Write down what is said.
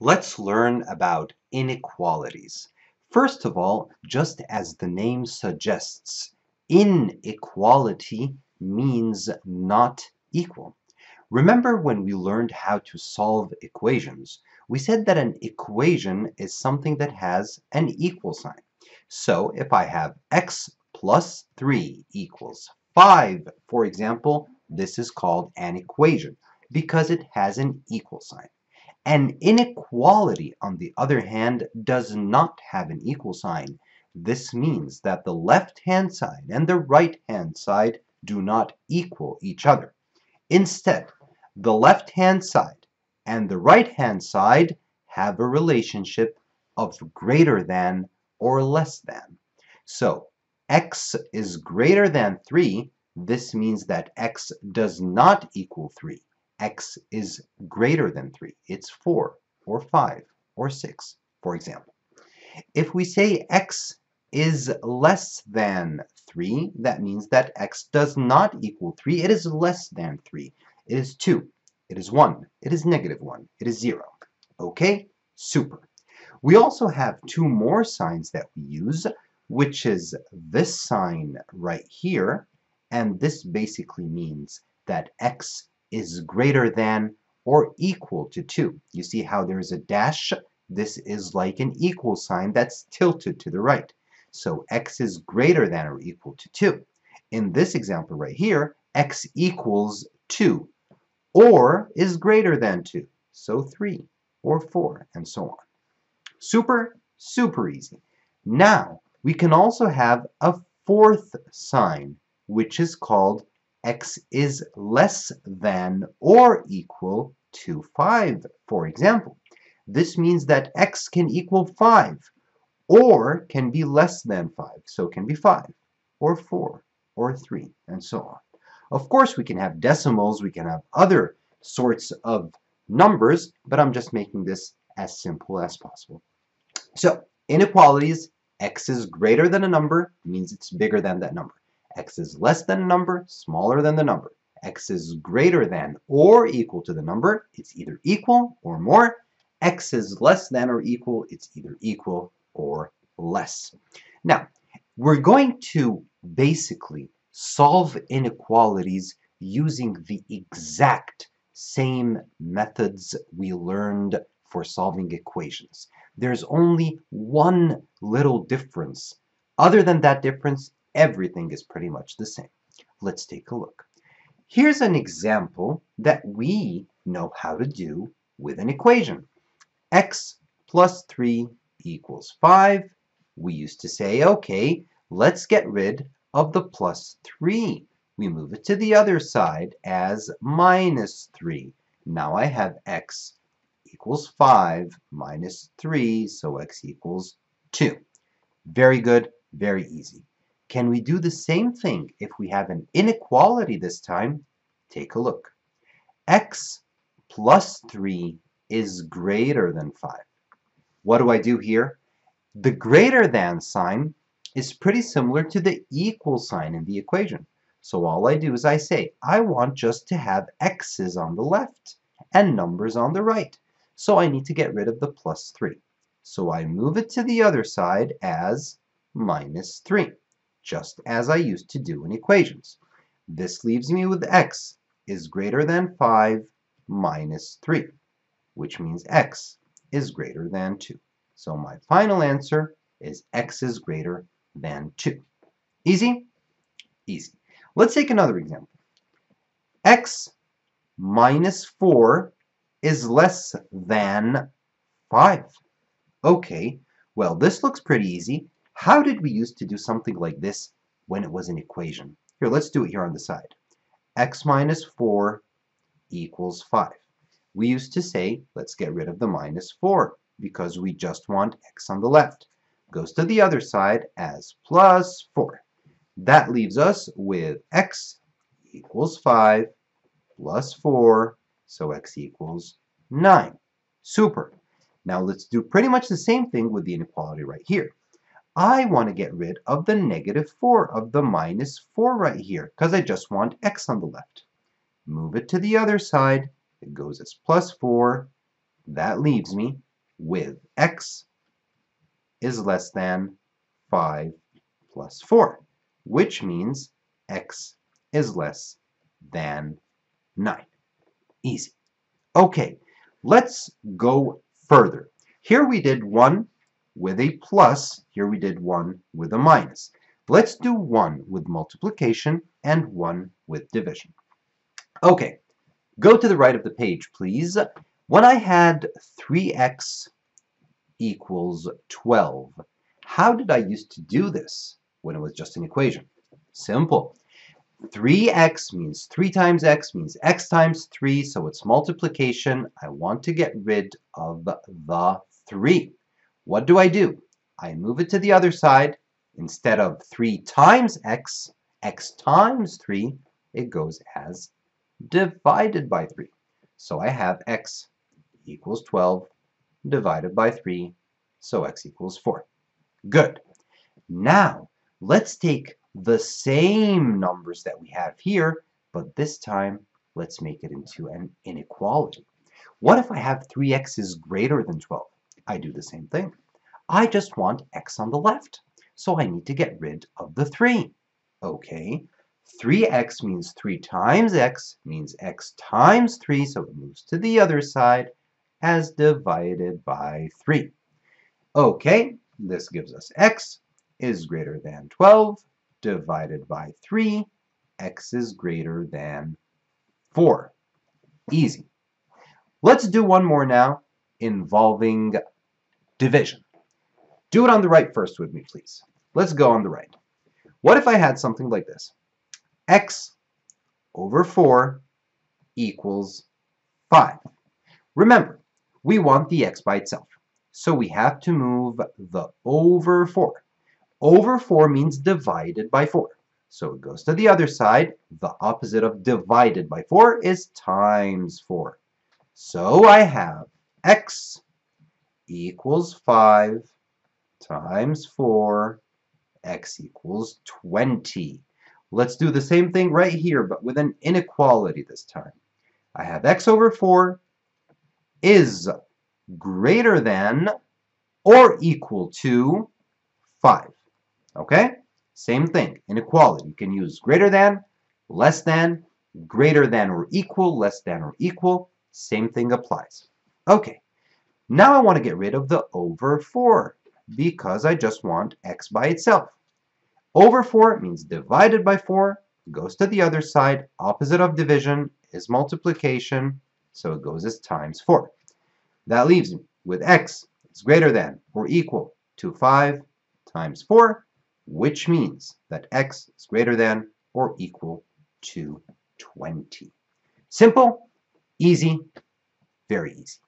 Let's learn about inequalities. First of all, just as the name suggests, inequality means not equal. Remember when we learned how to solve equations, we said that an equation is something that has an equal sign. So if I have x plus 3 equals 5, for example, this is called an equation because it has an equal sign. An inequality, on the other hand, does not have an equal sign. This means that the left-hand side and the right-hand side do not equal each other. Instead, the left-hand side and the right-hand side have a relationship of greater than or less than. So, x is greater than 3, this means that x does not equal 3 x is greater than 3. It's 4 or 5 or 6, for example. If we say x is less than 3, that means that x does not equal 3. It is less than 3. It is 2. It is 1. It is negative 1. It is 0. Okay? Super. We also have two more signs that we use, which is this sign right here, and this basically means that x is greater than or equal to 2. You see how there's a dash? This is like an equal sign that's tilted to the right. So x is greater than or equal to 2. In this example right here, x equals 2 or is greater than 2. So 3 or 4 and so on. Super, super easy. Now, we can also have a fourth sign, which is called x is less than or equal to 5, for example. This means that x can equal 5 or can be less than 5. So it can be 5 or 4 or 3 and so on. Of course, we can have decimals, we can have other sorts of numbers, but I'm just making this as simple as possible. So, inequalities, x is greater than a number means it's bigger than that number x is less than a number, smaller than the number. x is greater than or equal to the number, it's either equal or more. x is less than or equal, it's either equal or less. Now, we're going to basically solve inequalities using the exact same methods we learned for solving equations. There's only one little difference. Other than that difference, everything is pretty much the same. Let's take a look. Here's an example that we know how to do with an equation. x plus 3 equals 5. We used to say, okay, let's get rid of the plus 3. We move it to the other side as minus 3. Now I have x equals 5 minus 3, so x equals 2. Very good, very easy. Can we do the same thing if we have an inequality this time? Take a look. x plus 3 is greater than 5. What do I do here? The greater than sign is pretty similar to the equal sign in the equation. So all I do is I say, I want just to have x's on the left and numbers on the right. So I need to get rid of the plus 3. So I move it to the other side as minus 3 just as I used to do in equations. This leaves me with x is greater than 5 minus 3, which means x is greater than 2. So my final answer is x is greater than 2. Easy? Easy. Let's take another example. x minus 4 is less than 5. Okay, well, this looks pretty easy. How did we used to do something like this when it was an equation? Here, let's do it here on the side. x minus 4 equals 5. We used to say, let's get rid of the minus 4 because we just want x on the left. Goes to the other side as plus 4. That leaves us with x equals 5 plus 4, so x equals 9. Super. Now let's do pretty much the same thing with the inequality right here. I want to get rid of the negative 4 of the minus 4 right here because I just want x on the left. Move it to the other side. It goes as plus 4. That leaves me with x is less than 5 plus 4, which means x is less than 9. Easy. Okay, let's go further. Here we did 1 with a plus, here we did 1 with a minus. Let's do 1 with multiplication and 1 with division. Okay, go to the right of the page, please. When I had 3x equals 12, how did I used to do this when it was just an equation? Simple. 3x means 3 times x means x times 3, so it's multiplication. I want to get rid of the 3. What do I do? I move it to the other side. Instead of 3 times x, x times 3, it goes as divided by 3. So I have x equals 12 divided by 3, so x equals 4. Good. Now, let's take the same numbers that we have here, but this time, let's make it into an inequality. What if I have 3x is greater than 12? I do the same thing. I just want x on the left, so I need to get rid of the 3. Okay, 3x means 3 times x means x times 3, so it moves to the other side as divided by 3. Okay, this gives us x is greater than 12 divided by 3. x is greater than 4. Easy. Let's do one more now involving division. Do it on the right first with me, please. Let's go on the right. What if I had something like this? x over 4 equals 5. Remember, we want the x by itself. So we have to move the over 4. Over 4 means divided by 4. So it goes to the other side. The opposite of divided by 4 is times 4. So I have x equals 5 times 4, x equals 20. Let's do the same thing right here, but with an inequality this time. I have x over 4 is greater than or equal to 5. Okay? Same thing, inequality. You can use greater than, less than, greater than or equal, less than or equal. Same thing applies. Okay, now I want to get rid of the over 4 because I just want x by itself. Over 4 means divided by 4, goes to the other side. Opposite of division is multiplication, so it goes as times 4. That leaves me with x is greater than or equal to 5 times 4, which means that x is greater than or equal to 20. Simple, easy, very easy.